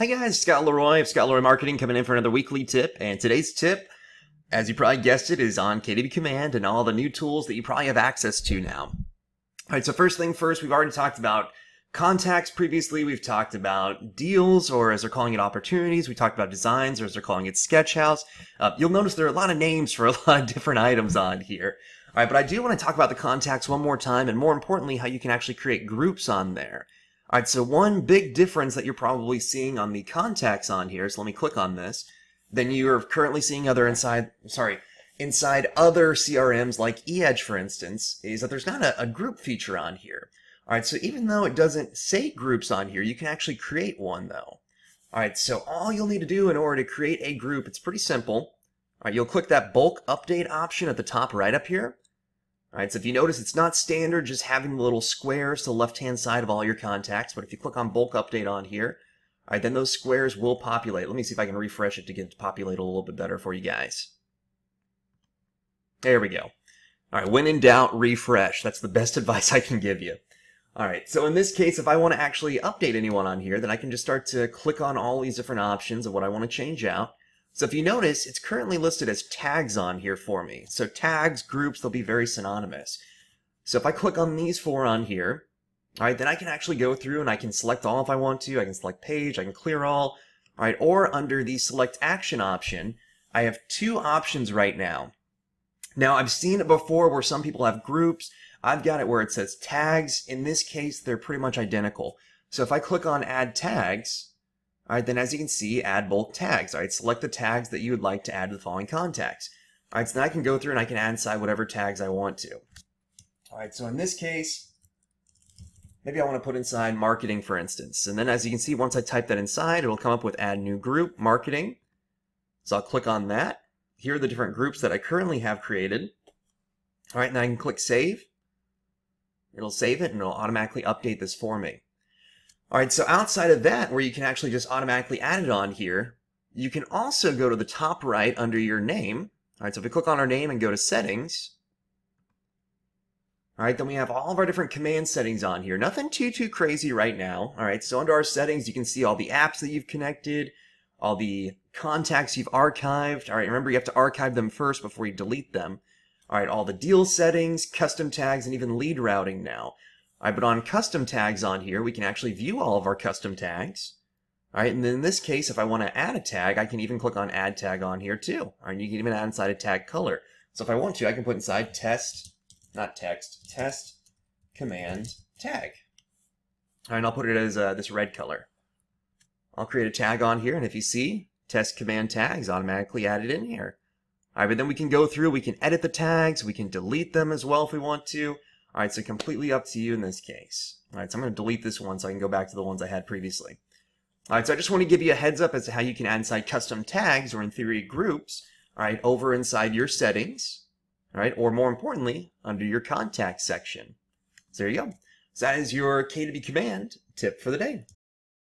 Hi guys, Scott Le Roy of Scott Le Roy Marketing coming in for another weekly tip. And today's tip, as you probably guessed it, is on KW Command and all the new tools that you probably have access to now. All right, so first thing first, we've already talked about contacts previously. We've talked about deals, or as they're calling it, opportunities. We talked about designs, or as they're calling it, Sketchhouse. Uh, you'll notice there are a lot of names for a lot of different items on here. All right, but I do want to talk about the contacts one more time, and more importantly, how you can actually create groups on there. All right, so one big difference that you're probably seeing on the contacts on here, so let me click on this, then you're currently seeing other inside, sorry, inside other CRMs like eEdge, for instance, is that there's not a, a group feature on here. All right, so even though it doesn't say groups on here, you can actually create one though. All right, so all you'll need to do in order to create a group, it's pretty simple. All right, you'll click that bulk update option at the top right up here. Alright, so if you notice, it's not standard just having the little squares to the left-hand side of all your contacts, but if you click on bulk update on here, alright, then those squares will populate. Let me see if I can refresh it to get it to populate a little bit better for you guys. There we go. Alright, when in doubt, refresh. That's the best advice I can give you. Alright, so in this case, if I want to actually update anyone on here, then I can just start to click on all these different options of what I want to change out. So if you notice, it's currently listed as tags on here for me. So tags, groups, they'll be very synonymous. So if I click on these four on here, all right, then I can actually go through and I can select all if I want to. I can select page, I can clear all, all right, or under the select action option, I have two options right now. Now, I've seen it before where some people have groups. I've got it where it says tags. In this case, they're pretty much identical. So if I click on add tags, all right, then as you can see, add bulk tags. All right, select the tags that you would like to add to the following contacts. All right, so then I can go through and I can add inside whatever tags I want to. All right, so in this case, maybe I want to put inside marketing, for instance. And then as you can see, once I type that inside, it'll come up with add new group, marketing. So I'll click on that. Here are the different groups that I currently have created. All right, now I can click save. It'll save it and it'll automatically update this for me. All right, so outside of that, where you can actually just automatically add it on here, you can also go to the top right under your name. All right, so if we click on our name and go to settings, all right, then we have all of our different command settings on here. Nothing too, too crazy right now. All right, so under our settings, you can see all the apps that you've connected, all the contacts you've archived. All right, remember you have to archive them first before you delete them. All right, all the deal settings, custom tags, and even lead routing now. All right, but on custom tags on here, we can actually view all of our custom tags. All right, and then in this case, if I want to add a tag, I can even click on add tag on here too. All right, you can even add inside a tag color. So if I want to, I can put inside test, not text, test command tag. All right, and I'll put it as uh, this red color. I'll create a tag on here, and if you see, test command tags automatically added in here. All right, but then we can go through, we can edit the tags, we can delete them as well if we want to. All right, so completely up to you in this case. All right, so I'm going to delete this one so I can go back to the ones I had previously. All right, so I just want to give you a heads up as to how you can add inside custom tags, or in theory, groups, all right, over inside your settings, all right, or more importantly, under your contact section. So there you go. So that is your KW command tip for the day.